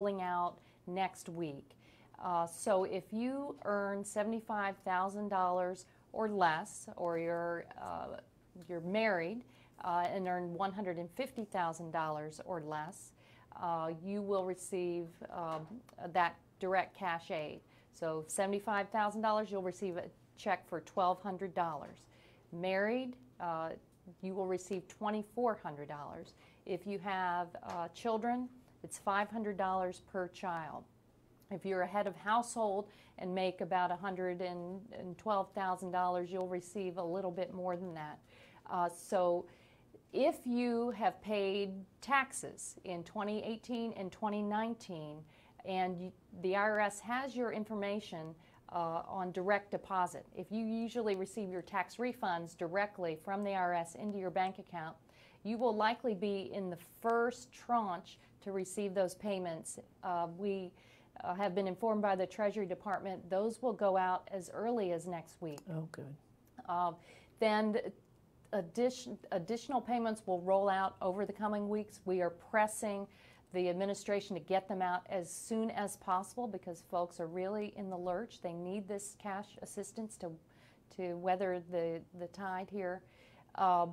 rolling out next week. Uh, so if you earn $75,000 or less, or you're, uh, you're married uh, and earn $150,000 or less, uh, you will receive um, that direct cash aid. So $75,000, you'll receive a check for $1,200. Married, uh, you will receive $2,400. If you have uh, children, it's $500 per child. If you're a head of household and make about $112,000, you'll receive a little bit more than that. Uh, so if you have paid taxes in 2018 and 2019, and you, the IRS has your information uh, on direct deposit. If you usually receive your tax refunds directly from the IRS into your bank account, you will likely be in the first tranche to receive those payments. Uh, we uh, have been informed by the Treasury Department those will go out as early as next week. Oh, good. Uh, then addition, additional payments will roll out over the coming weeks. We are pressing the administration to get them out as soon as possible because folks are really in the lurch. They need this cash assistance to, to weather the, the tide here. Uh,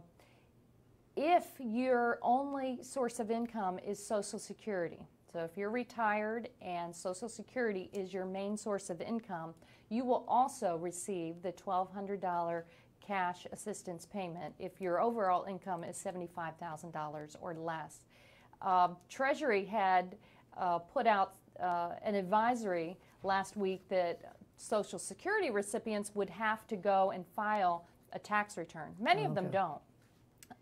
if your only source of income is Social Security, so if you're retired and Social Security is your main source of income, you will also receive the $1,200 cash assistance payment if your overall income is $75,000 or less. Uh, Treasury had uh, put out uh, an advisory last week that Social Security recipients would have to go and file a tax return. Many Oh, of them okay. don't.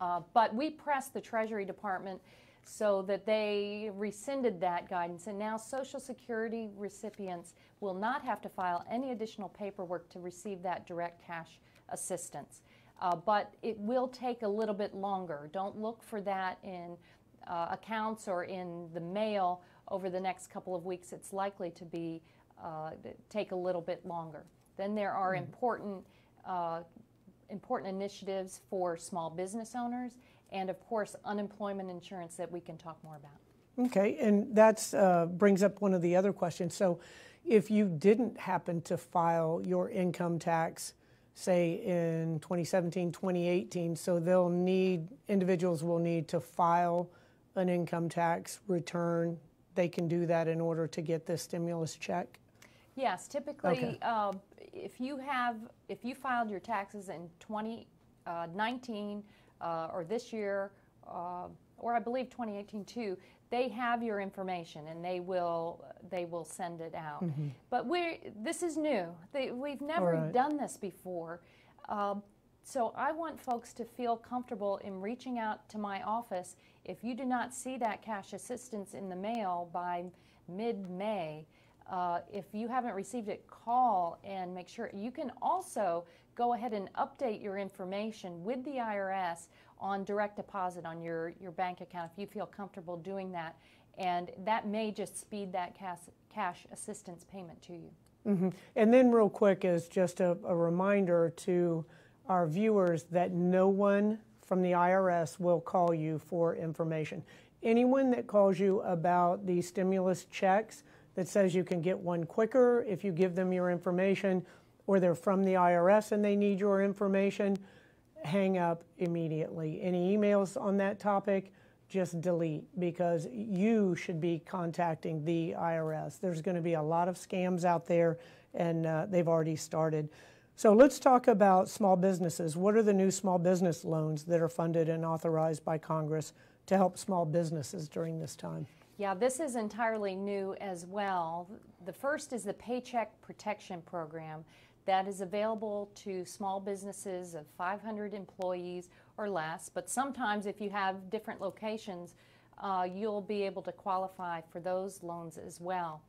Uh, but we pressed the Treasury Department so that they rescinded that guidance, and now Social Security recipients will not have to file any additional paperwork to receive that direct cash assistance. Uh, but it will take a little bit longer. Don't look for that in uh, accounts or in the mail over the next couple of weeks. It's likely to be uh, take a little bit longer. Then there are important uh, important initiatives for small business owners, and of course, unemployment insurance that we can talk more about. Okay, and that uh, brings up one of the other questions. So, if you didn't happen to file your income tax, say in 2017, 2018, so they'll need, individuals will need to file an income tax return. They can do that in order to get this stimulus check? Yes, typically, Okay. uh, if you have, if you filed your taxes in 2019 uh, or this year, uh, or I believe 2018 too, they have your information and they will they will send it out. But we this is new. They, we've never Alright. done this before. Uh, so I want folks to feel comfortable in reaching out to my office. If you do not see that cash assistance in the mail by mid-May, uh, if you haven't received it, call and make sure. You can also go ahead and update your information with the IRS on direct deposit on your, your bank account if you feel comfortable doing that. And that may just speed that cash, cash assistance payment to you. And then, real quick, is just a, a reminder to our viewers that no one from the IRS will call you for information. Anyone that calls you about the stimulus checks that says you can get one quicker if you give them your information, or they're from the IRS and they need your information, hang up immediately. Any emails on that topic, just delete because you should be contacting the IRS. There's going to be a lot of scams out there, and uh, they've already started. So let's talk about small businesses. What are the new small business loans that are funded and authorized by Congress to help small businesses during this time? Yeah, this is entirely new as well. The first is the Paycheck Protection Program that is available to small businesses of 500 employees or less, but sometimes if you have different locations, uh, you'll be able to qualify for those loans as well.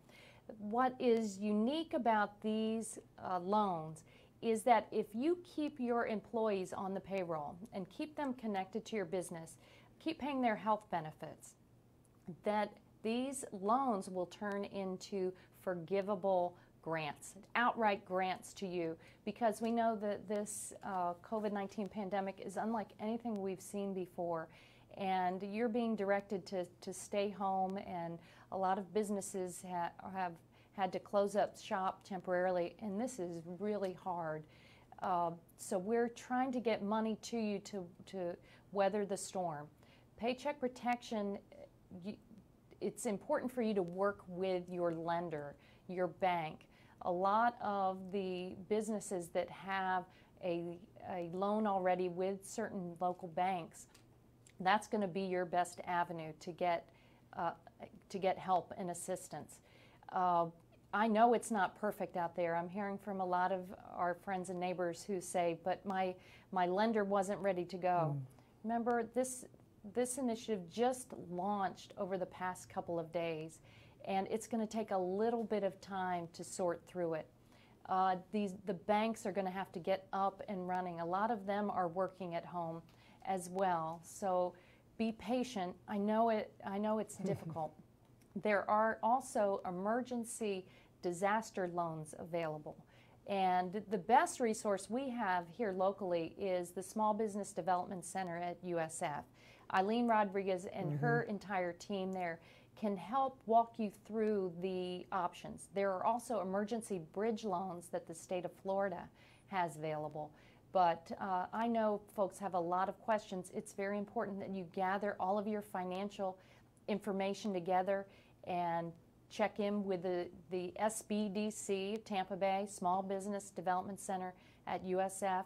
What is unique about these uh, loans is that if you keep your employees on the payroll and keep them connected to your business, keep paying their health benefits, that these loans will turn into forgivable grants, outright grants to you, because we know that this uh, COVID 19 pandemic is unlike anything we've seen before. And you're being directed to, to stay home, and A lot of businesses ha- have had to close up shop temporarily, and this is really hard. Uh, so we're trying to get money to you to, to weather the storm. Paycheck protection, you, it's important for you to work with your lender, your bank. A lot of the businesses that have a, a loan already with certain local banks, that's going to be your best avenue to get, uh, to get help and assistance. Uh, I know it's not perfect out there. I'm hearing from a lot of our friends and neighbors who say, but my, my lender wasn't ready to go. Mm. Remember, this, this initiative just launched over the past couple of days, and it's going to take a little bit of time to sort through it. Uh, these, the banks are going to have to get up and running. A lot of them are working at home as well. So be patient. I know it. I know it's difficult. There are also emergency disaster loans available. And the best resource we have here locally is the Small Business Development Center at USF. Eileen Rodriguez and mm-hmm. her entire team there can help walk you through the options. There are also emergency bridge loans that the state of Florida has available. But uh, I know folks have a lot of questions. It's very important that you gather all of your financial information together and check in with the, the SBDC, Tampa Bay Small Business Development Center at USF.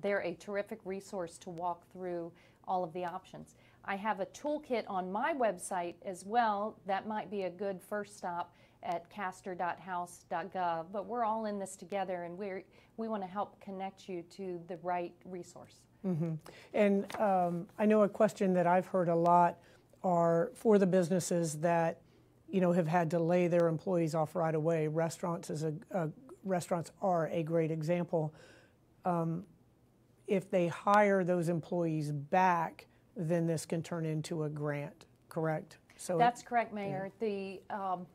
They're a terrific resource to walk through all of the options. I have a toolkit on my website as well. That might be a good first stop at castor.house.gov. But we're all in this together, and we we want to help connect you to the right resource. Mm-hmm. And um, I know a question that I've heard a lot are for the businesses that you know have had to lay their employees off right away. Restaurants is a, a restaurants are a great example. Um, if they hire those employees back, then this can turn into a grant, correct? So That's correct, Mayor. Yeah. The, um,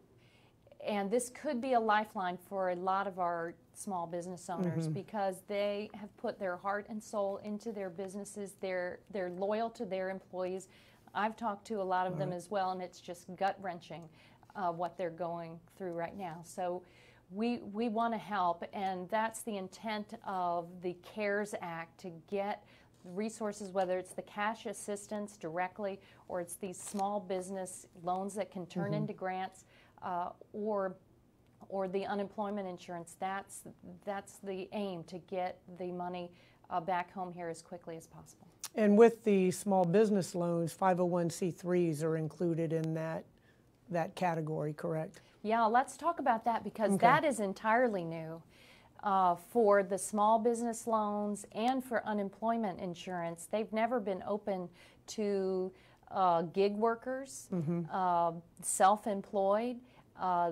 and this could be a lifeline for a lot of our small business owners mm-hmm. because they have put their heart and soul into their businesses. They're, they're loyal to their employees. I've talked to a lot of right. them as well, and it's just gut wrenching uh, what they're going through right now. So we, we want to help, and that's the intent of the CARES Act to get resources, whether it's the cash assistance directly or it's these small business loans that can turn mm-hmm. into grants uh, or or the unemployment insurance. That's that's the aim to get the money uh, back home here as quickly as possible. And with the small business loans, 501c3s are included in that that category, correct? Yeah, let's talk about that because okay. that is entirely new. Uh, for the small business loans and for unemployment insurance, they've never been open to uh, gig workers, mm-hmm. uh, self employed. Uh,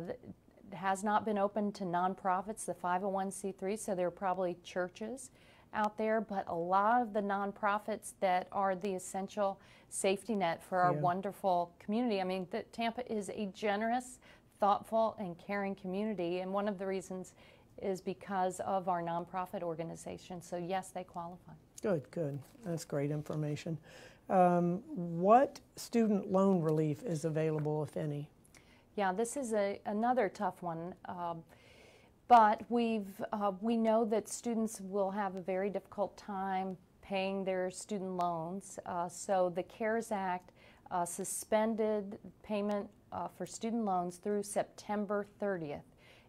has not been open to nonprofits, the 501c3, so there are probably churches out there, but a lot of the nonprofits that are the essential safety net for our yeah. wonderful community. I mean, the, Tampa is a generous, thoughtful, and caring community, and one of the reasons is because of our nonprofit organization. So, yes, they qualify. Good, good. That's great information. Um, what student loan relief is available, if any? Yeah, this is a, another tough one. Uh, but we've, uh, we know that students will have a very difficult time paying their student loans. Uh, so the CARES Act uh, suspended payment uh, for student loans through September 30th.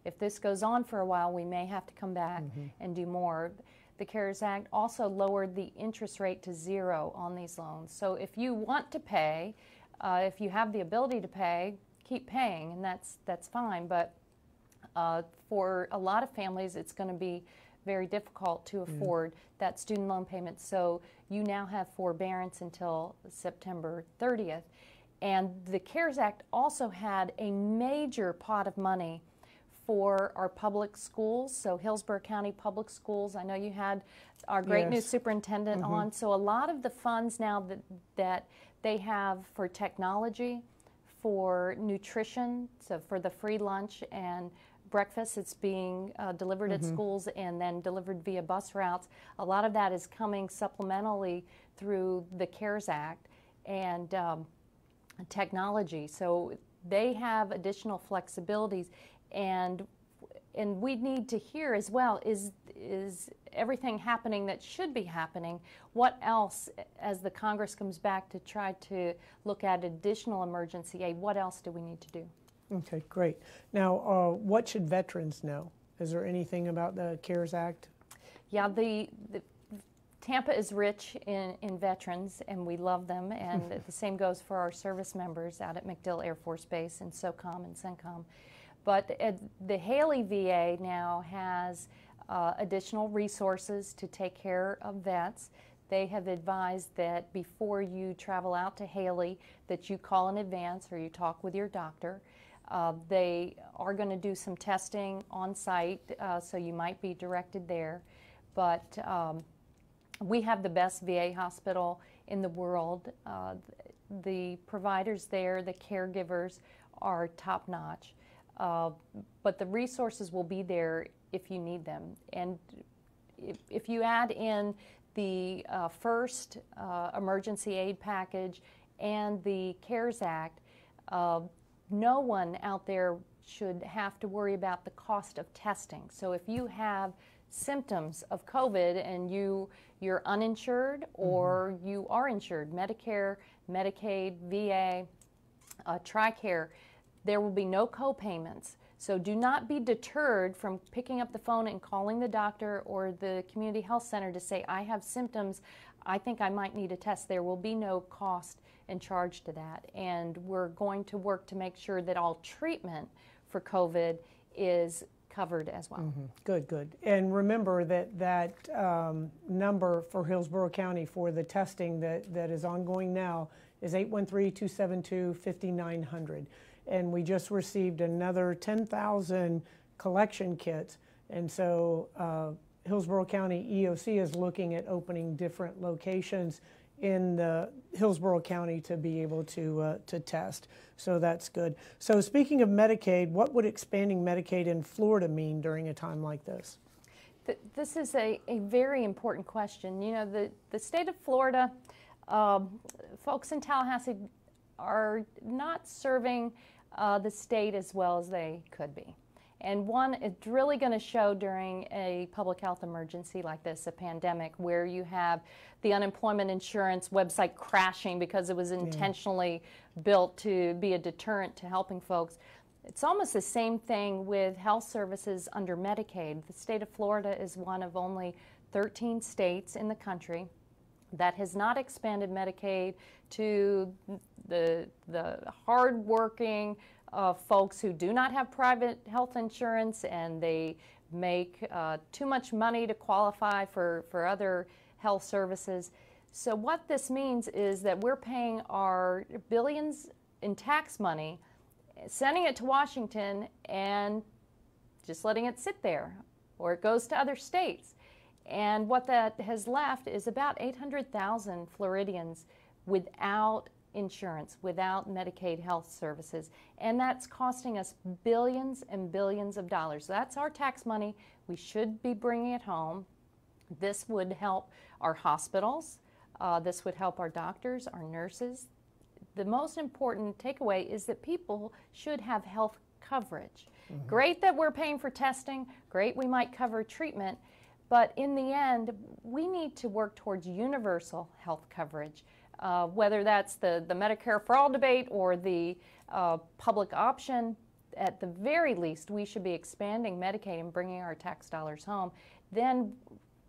If this goes on for a while, we may have to come back mm-hmm. and do more. The CARES Act also lowered the interest rate to zero on these loans. So if you want to pay, uh, if you have the ability to pay, keep paying, and that's that's fine. But uh, for a lot of families, it's going to be very difficult to afford that student loan payment. So you now have forbearance until September 30th. And the CARES Act also had a major pot of money for our public schools, so Hillsborough County Public Schools. I know you had our great yes. new superintendent mm-hmm. on. So a lot of the funds now that that they have for technology, for nutrition, so for the free lunch and breakfast. It's being uh, delivered mm-hmm. at schools and then delivered via bus routes. A lot of that is coming supplementally through the CARES Act and um, technology. So they have additional flexibilities, and and we need to hear as well is is everything happening that should be happening what else as the congress comes back to try to look at additional emergency aid what else do we need to do Okay, great. Now, uh, what should veterans know? Is there anything about the CARES Act? yeah the, the Tampa is rich in, in veterans, and we love them, and the same goes for our service members out at MacDill Air Force Base and SOCOM and CENTCOM. But uh, the Haley VA now has uh, additional resources to take care of vets. They have advised that before you travel out to Haley, that you call in advance or you talk with your doctor. Uh, they are going to do some testing on site, uh, so you might be directed there. But um, we have the best VA hospital in the world. Uh, the providers there, the caregivers, are top notch. Uh, but the resources will be there if you need them. And if, if you add in the uh, first uh, emergency aid package and the CARES Act, uh, no one out there should have to worry about the cost of testing. So if you have symptoms of COVID and you you're uninsured or mm-hmm. you are insured, Medicare, Medicaid, VA, uh, TRICARE, there will be no co-payments. So do not be deterred from picking up the phone and calling the doctor or the community health center to say, I have symptoms, I think I might need a test. There will be no cost and charge to that. And we're going to work to make sure that all treatment for COVID is covered as well. Mm-hmm. Good, good. And remember that that um, number for Hillsborough County for the testing that, that is ongoing now is 813-272-5900. And we just received another 10,000 collection kits. And so uh, Hillsborough County EOC is looking at opening different locations in the Hillsborough County to be able to uh, to test. So that's good. So speaking of Medicaid, what would expanding Medicaid in Florida mean during a time like this? This is a, a very important question. You know, the, the state of Florida, um, folks in Tallahassee are not serving uh, the state as well as they could be. And one, it's really going to show during a public health emergency like this, a pandemic, where you have the unemployment insurance website crashing because it was intentionally yeah. built to be a deterrent to helping folks. It's almost the same thing with health services under Medicaid. The state of Florida is one of only 13 states in the country that has not expanded Medicaid to the, the hardworking, uh, folks who do not have private health insurance and they make uh, too much money to qualify for, for other health services. So, what this means is that we're paying our billions in tax money, sending it to Washington, and just letting it sit there, or it goes to other states. And what that has left is about 800,000 Floridians without insurance, without Medicaid health services. And that's costing us billions and billions of dollars. That's our tax money. We should be bringing it home. This would help our hospitals. Uh, this would help our doctors, our nurses. The most important takeaway is that people should have health coverage. Mm-hmm. Great that we're paying for testing, great we might cover treatment, but in the end, we need to work towards universal health coverage uh, whether that's the, the Medicare for all debate or the uh, public option, at the very least, we should be expanding Medicaid and bringing our tax dollars home. Then,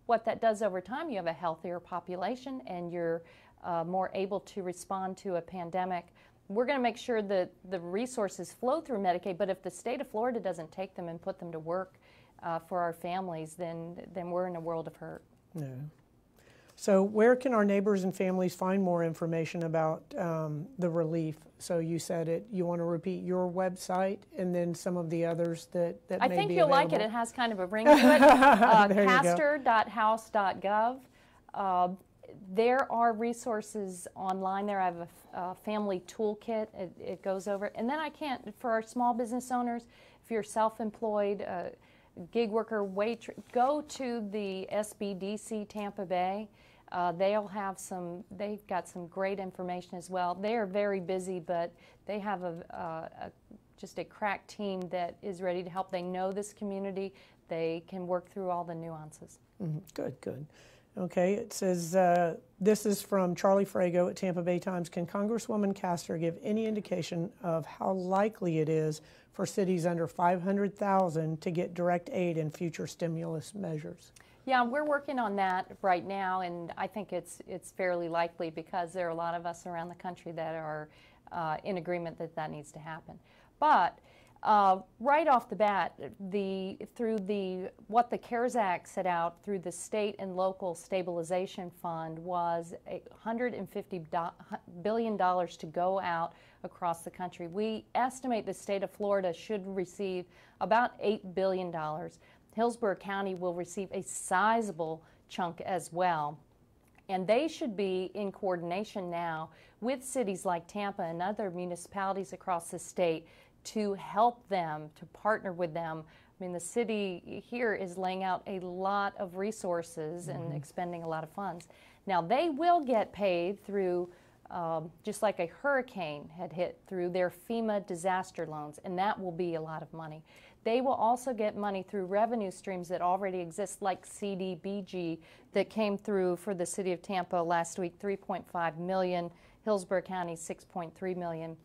what that does over time, you have a healthier population and you're uh, more able to respond to a pandemic. We're going to make sure that the resources flow through Medicaid, but if the state of Florida doesn't take them and put them to work uh, for our families, then, then we're in a world of hurt. Yeah. So, where can our neighbors and families find more information about um, the relief? So, you said it. You want to repeat your website and then some of the others that that I may think be you'll available. like it. It has kind of a ring to it. uh, castor.house.gov. Uh, there are resources online there. I have a, a family toolkit. It, it, goes over, and then I can't for our small business owners. If you're self-employed. Uh, gig worker wait go to the SBDC Tampa Bay Uh, they'll have some, they've got some great information as well. They are very busy, but they have a, uh, a just a crack team that is ready to help. They know this community. They can work through all the nuances. Mhm, Good, good. Okay, it says, uh, this is from Charlie Frago at Tampa Bay Times. Can Congresswoman Castor give any indication of how likely it is for cities under 500,000 to get direct aid in future stimulus measures? Yeah, we're working on that right now, and I think it's it's fairly likely because there are a lot of us around the country that are uh, in agreement that that needs to happen. But uh, right off the bat, the through the what the CARES Act set out through the state and local stabilization fund was 150 billion dollars to go out across the country. We estimate the state of Florida should receive about eight billion dollars. Hillsborough County will receive a sizable chunk as well. And they should be in coordination now with cities like Tampa and other municipalities across the state to help them, to partner with them. I mean, the city here is laying out a lot of resources mm-hmm. and expending a lot of funds. Now, they will get paid through, um, just like a hurricane had hit, through their FEMA disaster loans, and that will be a lot of money. They will also get money through revenue streams that already exist, like CDBG, that came through for the city of Tampa last week 3.5 million, Hillsborough County 6.3 million.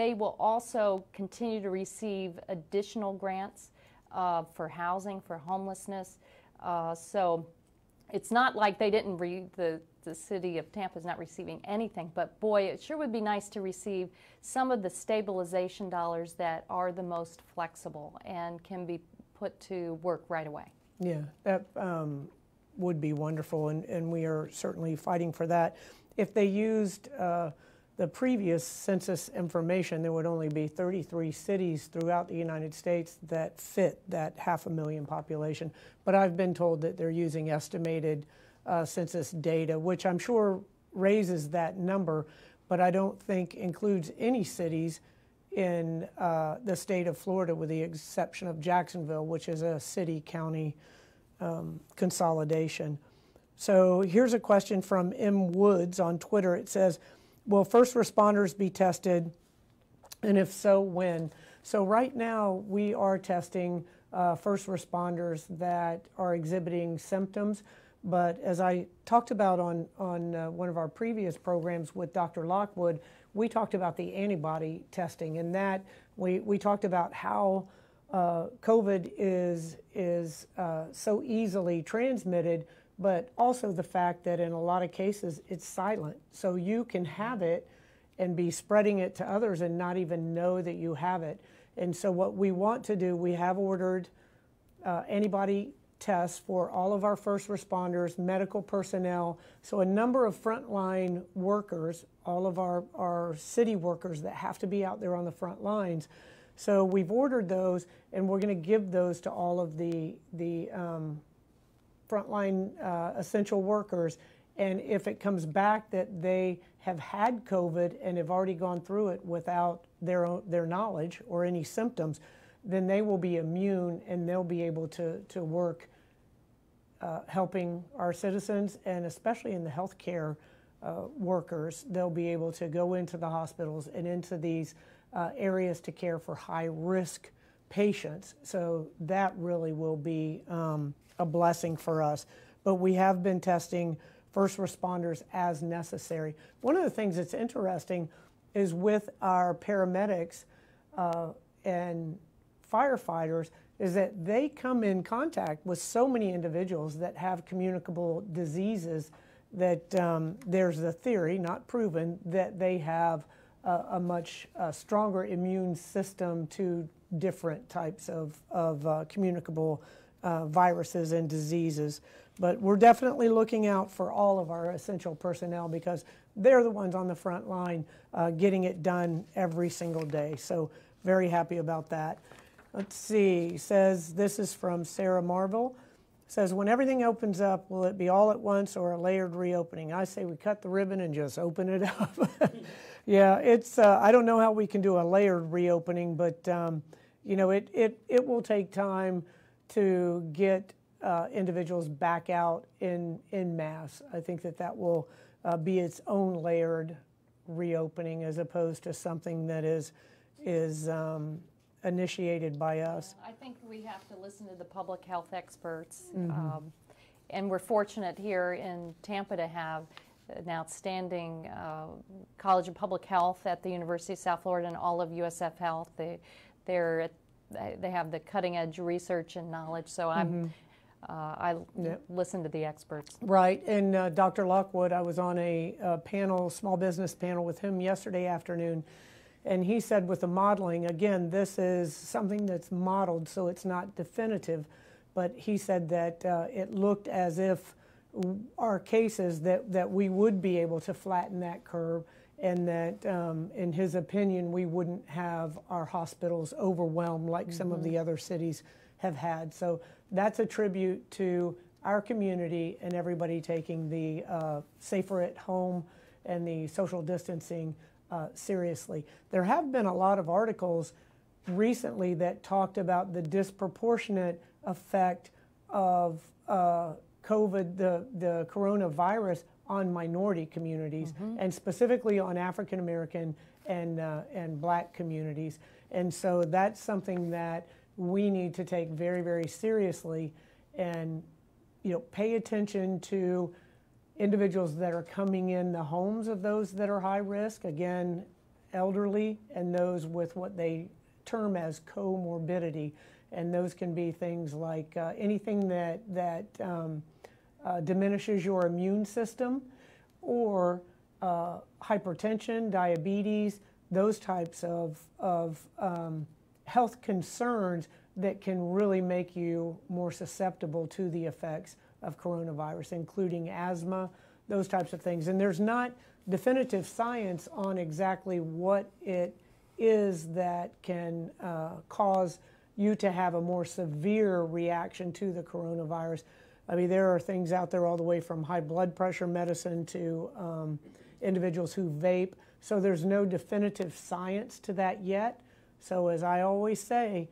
They will also continue to receive additional grants uh, for housing, for homelessness. Uh, so it's not like they didn't read the the city of Tampa is not receiving anything, but boy, it sure would be nice to receive some of the stabilization dollars that are the most flexible and can be put to work right away. Yeah, that um, would be wonderful, and, and we are certainly fighting for that. If they used uh, the previous census information, there would only be 33 cities throughout the United States that fit that half a million population. But I've been told that they're using estimated uh, census data, which I'm sure raises that number, but I don't think includes any cities in uh, the state of Florida, with the exception of Jacksonville, which is a city county um, consolidation. So here's a question from M. Woods on Twitter. It says, Will first responders be tested? And if so, when? So right now, we are testing uh, first responders that are exhibiting symptoms. But as I talked about on, on uh, one of our previous programs with Dr. Lockwood, we talked about the antibody testing, and that we, we talked about how uh, COVID is, is uh, so easily transmitted, but also the fact that in a lot of cases it's silent. So you can have it and be spreading it to others and not even know that you have it. And so, what we want to do, we have ordered uh, antibody tests for all of our first responders, medical personnel, so a number of frontline workers, all of our, our city workers that have to be out there on the front lines. So we've ordered those, and we're going to give those to all of the, the um, frontline uh, essential workers. And if it comes back that they have had COVID and have already gone through it without their, own, their knowledge or any symptoms, then they will be immune and they'll be able to, to work uh, helping our citizens and especially in the healthcare uh, workers. They'll be able to go into the hospitals and into these uh, areas to care for high risk patients. So that really will be um, a blessing for us. But we have been testing first responders as necessary. One of the things that's interesting is with our paramedics uh, and firefighters is that they come in contact with so many individuals that have communicable diseases that um, there's a theory, not proven, that they have a, a much uh, stronger immune system to different types of, of uh, communicable uh, viruses and diseases. But we're definitely looking out for all of our essential personnel because they're the ones on the front line uh, getting it done every single day. So, very happy about that. Let's see, says this is from Sarah Marvel. Says, when everything opens up, will it be all at once or a layered reopening? I say we cut the ribbon and just open it up. yeah, it's, uh, I don't know how we can do a layered reopening, but, um, you know, it, it, it will take time to get uh, individuals back out in, in mass. I think that that will uh, be its own layered reopening as opposed to something that is, is um, initiated by us. I think we have to listen to the public health experts. Um, And we're fortunate here in Tampa to have an outstanding uh, College of Public Health at the University of South Florida and all of USF Health. They, they're, at- they they have the cutting edge research and knowledge, so I'm, uh, I listen to the experts. Right, and uh, Dr. Lockwood, I was on a, uh panel, small business panel with him yesterday afternoon, and he said with the modeling, again, this is something that's modeled, so it's not definitive, but he said that uh, it looked as if our cases that, that we would be able to flatten that curve, and that, um, in his opinion, we wouldn't have our hospitals overwhelmed like some of the other cities have had. So that's a tribute to our community and everybody taking the uh, safer at home and the social distancing uh, seriously. There have been a lot of articles recently that talked about the disproportionate effect of uh, COVID, the, the coronavirus, on minority communities, and specifically on African American and, uh, and black communities. And so that's something that we need to take very, very seriously and you know, pay attention to individuals that are coming in the homes of those that are high risk, again, elderly, and those with what they term as comorbidity. And those can be things like uh, anything that, that um, uh, diminishes your immune system or uh, hypertension, diabetes, those types of, of um, health concerns that can really make you more susceptible to the effects of coronavirus, including asthma, those types of things. And there's not definitive science on exactly what it is that can uh, cause you to have a more severe reaction to the coronavirus. I mean, there are things out there all the way from high blood pressure medicine to um, individuals who vape. So there's no definitive science to that yet. So, as I always say,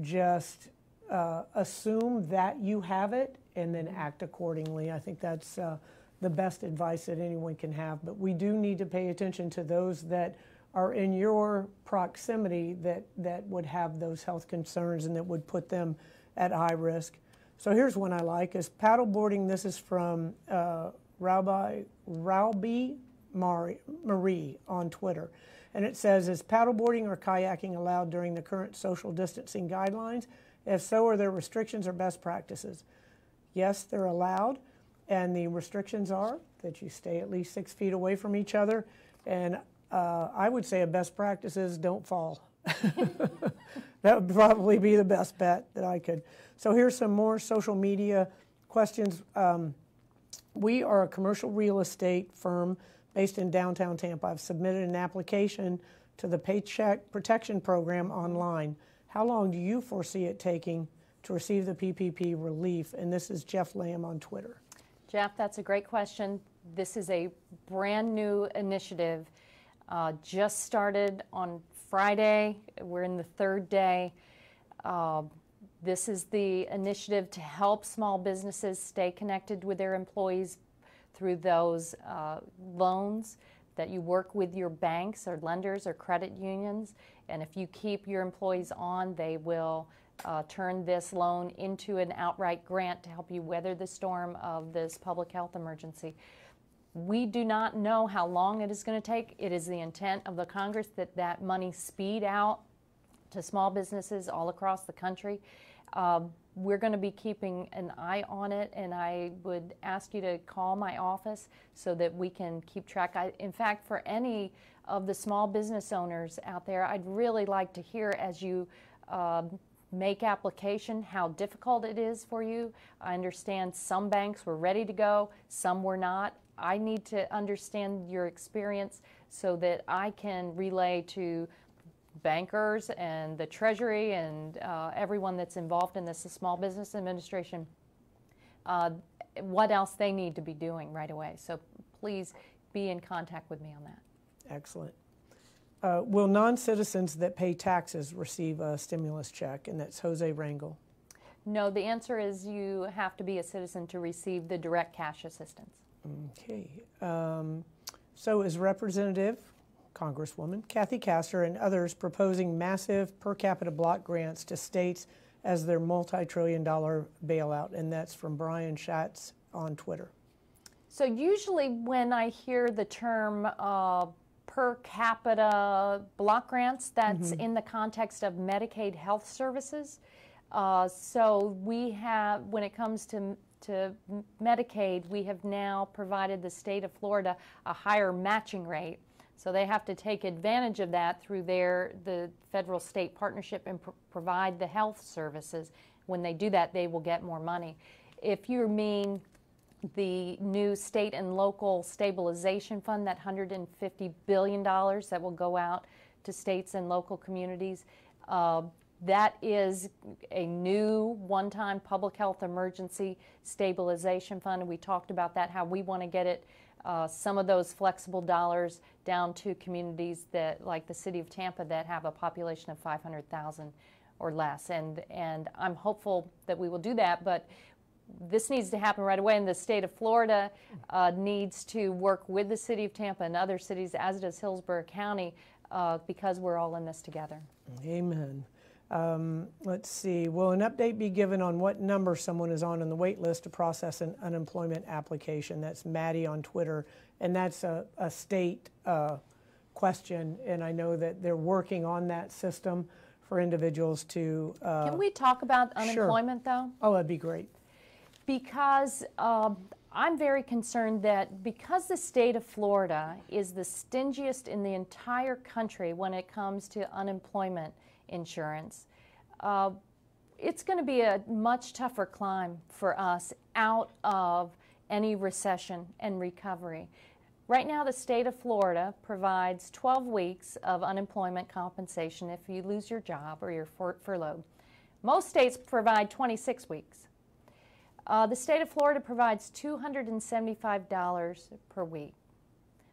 just uh, assume that you have it and then act accordingly. I think that's uh, the best advice that anyone can have. But we do need to pay attention to those that are in your proximity that, that would have those health concerns and that would put them at high risk. So here's one I like is paddleboarding. This is from uh, Rabbi Raubi Marie on Twitter. And it says, is paddleboarding or kayaking allowed during the current social distancing guidelines? If so, are there restrictions or best practices? Yes, they're allowed. And the restrictions are that you stay at least six feet away from each other. And uh, I would say a best practice is don't fall. that would probably be the best bet that I could. So here's some more social media questions. Um, we are a commercial real estate firm based in downtown Tampa. I've submitted an application to the Paycheck Protection Program online. How long do you foresee it taking to receive the PPP relief? And this is Jeff Lamb on Twitter. Jeff, that's a great question. This is a brand new initiative. Uh, just started on Friday. We're in the third day. Uh, this is the initiative to help small businesses stay connected with their employees through those uh, loans that you work with your banks or lenders or credit unions. And if you keep your employees on, they will uh, turn this loan into an outright grant to help you weather the storm of this public health emergency. We do not know how long it is going to take. It is the intent of the Congress that that money speed out to small businesses all across the country. Um, we're going to be keeping an eye on it, and I would ask you to call my office so that we can keep track. I, in fact, for any of the small business owners out there, I'd really like to hear as you um, make application how difficult it is for you. I understand some banks were ready to go, some were not. I need to understand your experience so that I can relay to bankers and the Treasury and uh, everyone that's involved in this, the Small Business Administration, uh, what else they need to be doing right away. So please be in contact with me on that. Excellent. Uh, will non citizens that pay taxes receive a stimulus check? And that's Jose Rangel. No, the answer is you have to be a citizen to receive the direct cash assistance. Okay. Um, so is Representative Congresswoman Kathy Castor and others proposing massive per capita block grants to states as their multi-trillion dollar bailout, and that's from Brian Schatz on Twitter. So usually when I hear the term uh, per capita block grants, that's in the context of Medicaid health services. Uh, so we have, when it comes to to Medicaid, we have now provided the state of Florida a higher matching rate. So they have to take advantage of that through their the federal state partnership and pr- provide the health services. When they do that, they will get more money. If you mean the new state and local stabilization fund, that $150 billion that will go out to states and local communities. Uh, that is a new one time public health emergency stabilization fund. We talked about that, how we want to get it, uh, some of those flexible dollars down to communities that, like the city of Tampa, that have a population of 500,000 or less. And, and I'm hopeful that we will do that. But this needs to happen right away, and the state of Florida uh, needs to work with the city of Tampa and other cities, as does Hillsborough County, uh, because we're all in this together. Amen. Um, let's see. Will an update be given on what number someone is on in the wait list to process an unemployment application? That's Maddie on Twitter, and that's a, a state uh, question. And I know that they're working on that system for individuals to. Uh, Can we talk about sure. unemployment, though? oh, that'd be great. Because um, I'm very concerned that because the state of Florida is the stingiest in the entire country when it comes to unemployment insurance, uh, it's going to be a much tougher climb for us out of any recession and recovery. Right now, the state of Florida provides 12 weeks of unemployment compensation if you lose your job or you're fur- furloughed. Most states provide 26 weeks. Uh, the state of Florida provides $275 per week.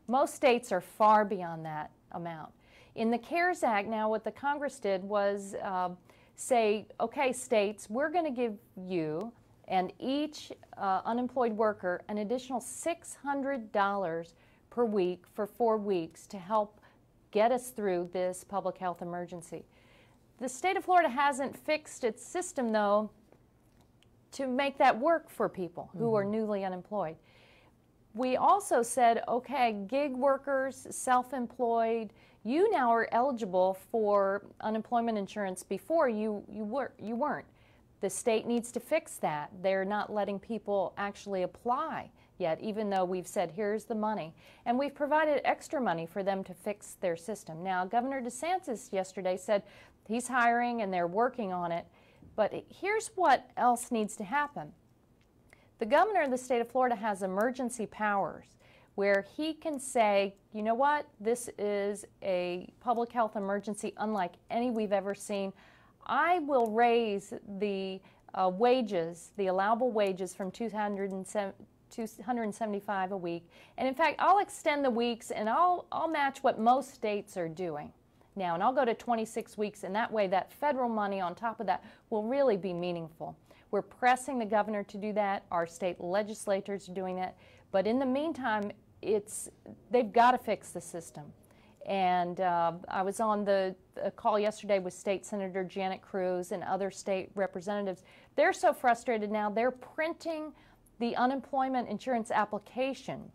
Most states are far beyond that amount. In the CARES Act, now what the Congress did was uh, say, okay, states, we're going to give you and each uh, unemployed worker an additional $600 per week for four weeks to help get us through this public health emergency. The state of Florida hasn't fixed its system, though, to make that work for people who are newly unemployed. We also said, okay, gig workers, self employed, you now are eligible for unemployment insurance before you, you, were, you weren't. The state needs to fix that. They're not letting people actually apply yet, even though we've said, here's the money. And we've provided extra money for them to fix their system. Now, Governor DeSantis yesterday said he's hiring and they're working on it. But here's what else needs to happen. The governor of the state of Florida has emergency powers where he can say, you know what, this is a public health emergency unlike any we've ever seen. I will raise the uh, wages, the allowable wages from 275 a week. And in fact, I'll extend the weeks and I'll, I'll match what most states are doing now, and I'll go to 26 weeks, and that way, that federal money on top of that will really be meaningful. We're pressing the governor to do that. Our state legislators are doing that. But in the meantime, it's they've got to fix the system. And uh, I was on the, the call yesterday with State Senator Janet Cruz and other state representatives. They're so frustrated now. They're printing the unemployment insurance application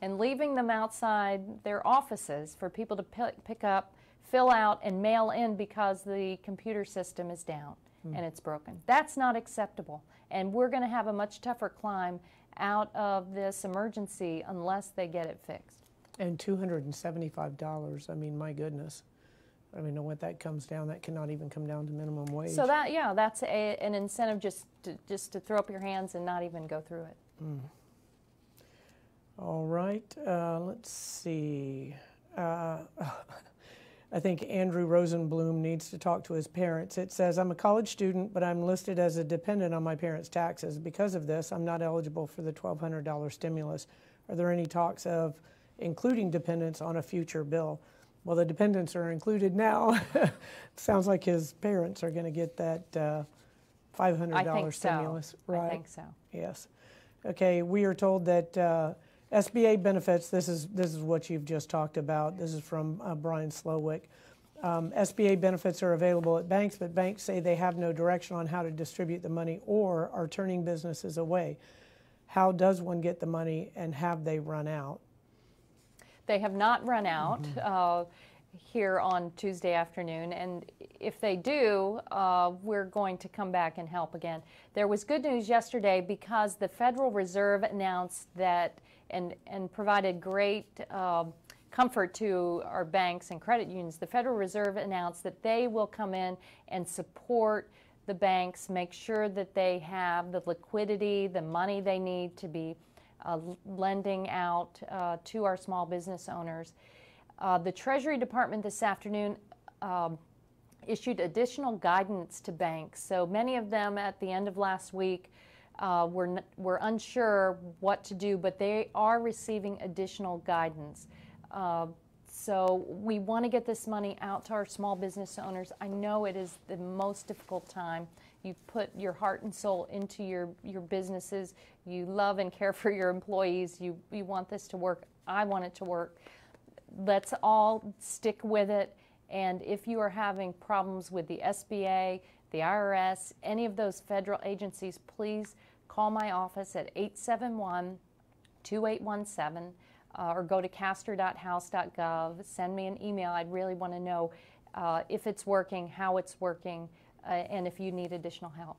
and leaving them outside their offices for people to pick up, fill out, and mail in because the computer system is down and it's broken. That's not acceptable. And we're going to have a much tougher climb out of this emergency unless they get it fixed. And $275, I mean, my goodness. I know what that comes down. That cannot even come down to minimum wage. So that, yeah, that's a, an incentive just to, just to throw up your hands and not even go through it. All right, uh, let's see. Uh, I think Andrew Rosenblum needs to talk to his parents. It says, I'm a college student, but I'm listed as a dependent on my parents' taxes. Because of this, I'm not eligible for the $1,200 stimulus. Are there any talks of including dependents on a future bill? Well, the dependents are included now. Sounds like his parents are going to get that, uh, Five hundred I dollar think so. stimulus, right? I think so. Yes. Okay, we are told that uh, SBA benefits, this is, this is what you've just talked about. This is from uh, Brian Slowick. Um, SBA benefits are available at banks, but banks say they have no direction on how to distribute the money or are turning businesses away. How does one get the money and have they run out? They have not run out Mm-hmm. uh, here on Tuesday afternoon, and if they do, uh, we're going to come back and help again. There was good news yesterday because the Federal Reserve announced that and, and provided great um comfort to our banks and credit unions. The Federal Reserve announced that they will come in and support the banks, make sure that they have the liquidity, the money they need to be uh, lending out uh, to our small business owners. Uh, the Treasury Department this afternoon um, issued additional guidance to banks. So many of them at the end of last week uh, were, were unsure what to do, but they are receiving additional guidance. Uh, so we want to get this money out to our small business owners. I know it is the most difficult time. You put your heart and soul into your, your businesses. You love and care for your employees. You, you want this to work. I want it to work. Let's all stick with it. And if you are having problems with the SBA, the IRS, any of those federal agencies, please call my office at 871 2817 uh, or go to castor.house.gov. Send me an email. I'd really want to know uh, if it's working, how it's working, uh, and if you need additional help.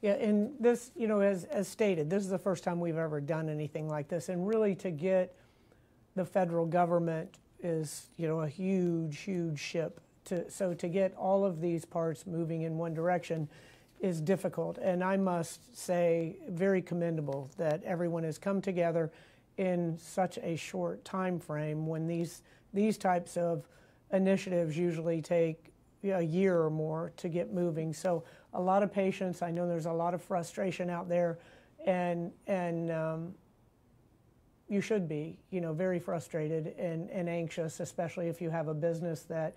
Yeah, and this, you know, as, as stated, this is the first time we've ever done anything like this. And really to get the federal government is, you know, a huge, huge ship. To, so to get all of these parts moving in one direction is difficult. And I must say, very commendable that everyone has come together in such a short time frame when these, these types of initiatives usually take a year or more to get moving. So a lot of patience. I know there's a lot of frustration out there, and and um, you should be, you know, very frustrated and, and anxious, especially if you have a business that,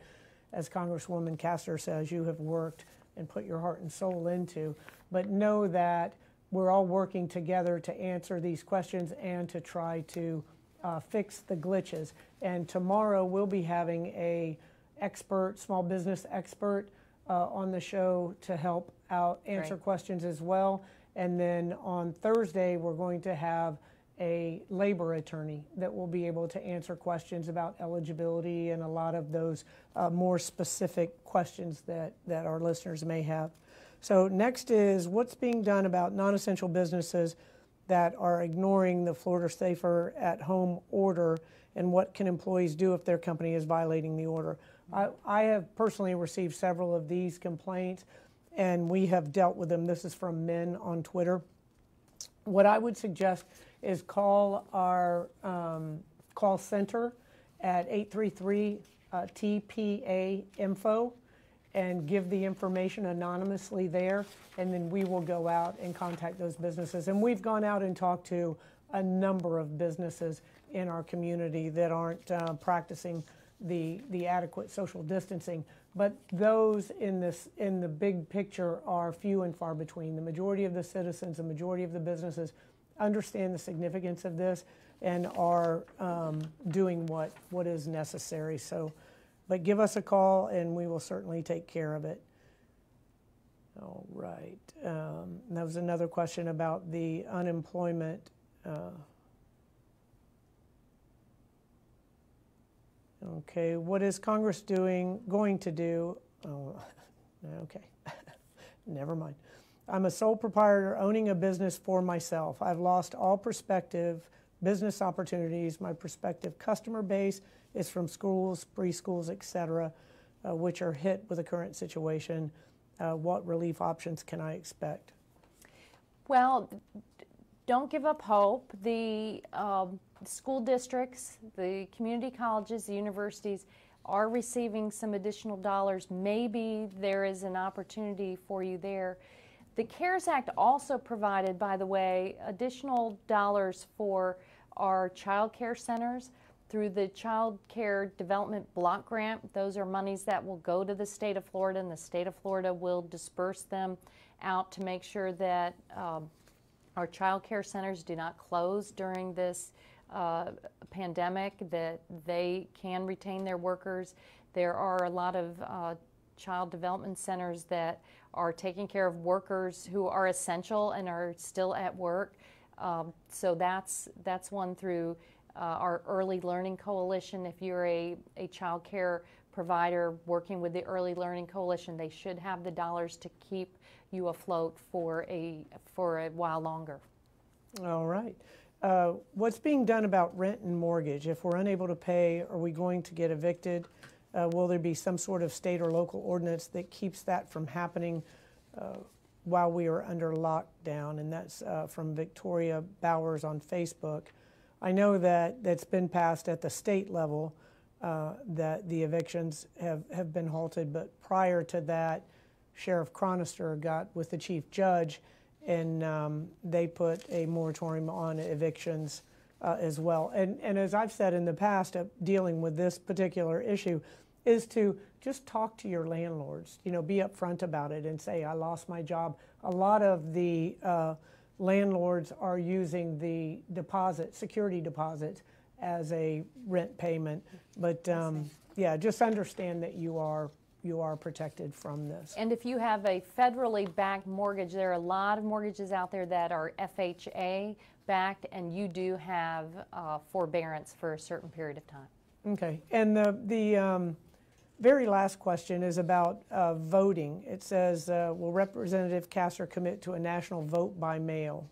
as Congresswoman Castor says, you have worked and put your heart and soul into. But know that we're all working together to answer these questions and to try to uh, fix the glitches. And tomorrow we'll be having a expert, small business expert, uh, on the show to help out answer Great. questions as well. And then on Thursday, we're going to have a labor attorney that will be able to answer questions about eligibility and a lot of those uh, more specific questions that, that our listeners may have. So, next is what's being done about non essential businesses that are ignoring the Florida Safer at Home order, and what can employees do if their company is violating the order? I, I have personally received several of these complaints, and we have dealt with them. This is from men on Twitter. What I would suggest is call our um, call center at 833 uh, TPA info and give the information anonymously there, and then we will go out and contact those businesses. And we've gone out and talked to a number of businesses in our community that aren't uh, practicing the, the adequate social distancing. But those in this in the big picture are few and far between. The majority of the citizens, the majority of the businesses understand the significance of this and are um, doing what, what is necessary. So, but give us a call and we will certainly take care of it. All right. Um, that was another question about the unemployment. Uh, okay, what is Congress doing, going to do? Oh, okay, never mind. I'm a sole proprietor owning a business for myself. I've lost all prospective business opportunities. My prospective customer base is from schools, preschools, et cetera, uh, which are hit with the current situation. Uh, what relief options can I expect? Well, don't give up hope. The um, school districts, the community colleges, the universities are receiving some additional dollars. Maybe there is an opportunity for you there. The CARES Act also provided, by the way, additional dollars for our child care centers. through the Child Care Development Block Grant. Those are monies that will go to the state of Florida, and the state of Florida will disperse them out to make sure that um, our child care centers do not close during this uh, pandemic, that they can retain their workers. There are a lot of uh, child development centers that are taking care of workers who are essential and are still at work. Um, so that's that's one through uh, our Early Learning Coalition. If you're a, a child care provider working with the Early Learning Coalition, they should have the dollars to keep you afloat for a for a while longer. All right. Uh, what's being done about rent and mortgage? If we're unable to pay, are we going to get evicted? Uh, will there be some sort of state or local ordinance that keeps that from happening uh, while we are under lockdown? And that's uh, from Victoria Bowers on Facebook. I know that that's been passed at the state level, uh, that the evictions have, have been halted, but prior to that, Sheriff Chronister got with the chief judge and um, they put a moratorium on evictions uh, as well. And, and as I've said in the past, uh, dealing with this particular issue, is to just talk to your landlords. You know, be upfront about it and say, "I lost my job." A lot of the uh, landlords are using the deposit, security deposit, as a rent payment. But um, yeah, just understand that you are you are protected from this. And if you have a federally backed mortgage, there are a lot of mortgages out there that are FHA backed, and you do have uh, forbearance for a certain period of time. Okay, and the the um, very last question is about uh, voting. It says, uh, "Will Representative Castor commit to a national vote by mail?"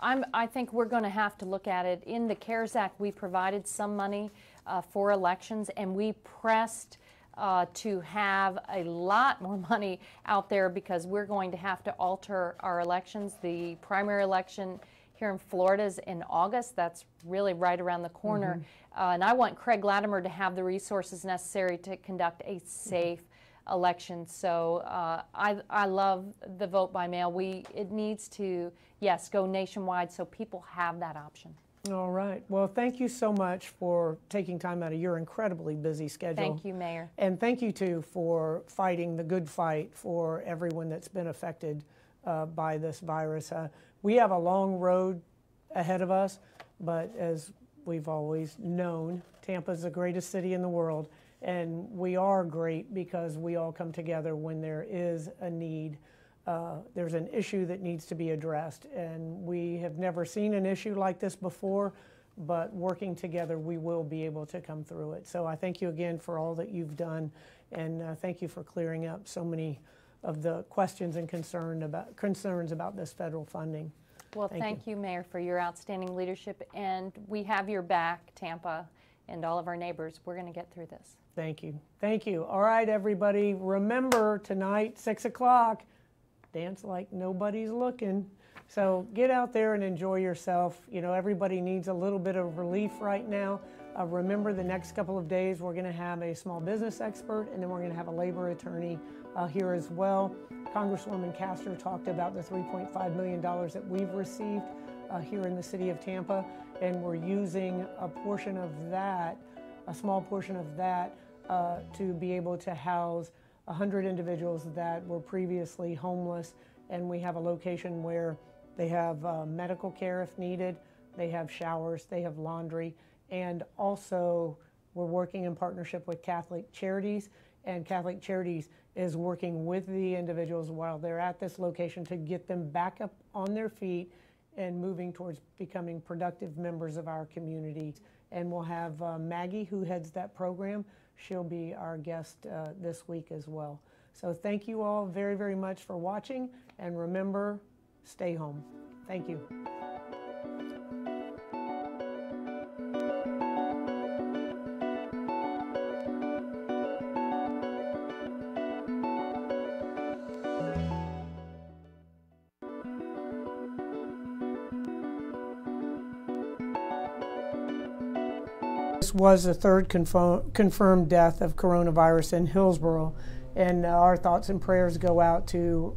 I'm, I think we're going to have to look at it. In the CARES Act, we provided some money uh, for elections, and we pressed uh, to have a lot more money out there because we're going to have to alter our elections. The primary election here in Florida is in August. That's really right around the corner. Mm-hmm. Uh, and I want Craig Latimer to have the resources necessary to conduct a safe election. So uh, I, I love the vote by mail. We it needs to yes go nationwide so people have that option. All right. Well, thank you so much for taking time out of your incredibly busy schedule. Thank you, Mayor. And thank you, too, for fighting the good fight for everyone that's been affected uh, by this virus. Uh, we have a long road ahead of us, but as we've always known, Tampa is the greatest city in the world. And we are great because we all come together when there is a need uh, there's an issue that needs to be addressed. And we have never seen an issue like this before, but working together, we will be able to come through it. So I thank you again for all that you've done, and uh, thank you for clearing up so many of the questions and concern about, concerns about this federal funding. Well, thank, thank you. you, Mayor, for your outstanding leadership, and we have your back, Tampa, and all of our neighbors. We're going to get through this. Thank you. Thank you. All right, everybody, remember tonight, 6 o'clock, dance like nobody's looking. So get out there and enjoy yourself. You know, everybody needs a little bit of relief right now. Uh, remember, the next couple of days we're going to have a small business expert and then we're going to have a labor attorney uh, here as well. Congresswoman Castor talked about the $3.5 million that we've received uh, here in the city of Tampa, and we're using a portion of that, a small portion of that, uh, to be able to house 100 individuals that were previously homeless, and we have a location where they have uh, medical care if needed, they have showers, they have laundry, and also we're working in partnership with Catholic Charities, and Catholic Charities is working with the individuals while they're at this location to get them back up on their feet and moving towards becoming productive members of our community. And we'll have uh, Maggie, who heads that program, She'll be our guest uh, this week as well. So thank you all very, very much for watching. And remember, stay home. Thank you. This was the third confirm, confirmed death of coronavirus in Hillsborough. And our thoughts and prayers go out to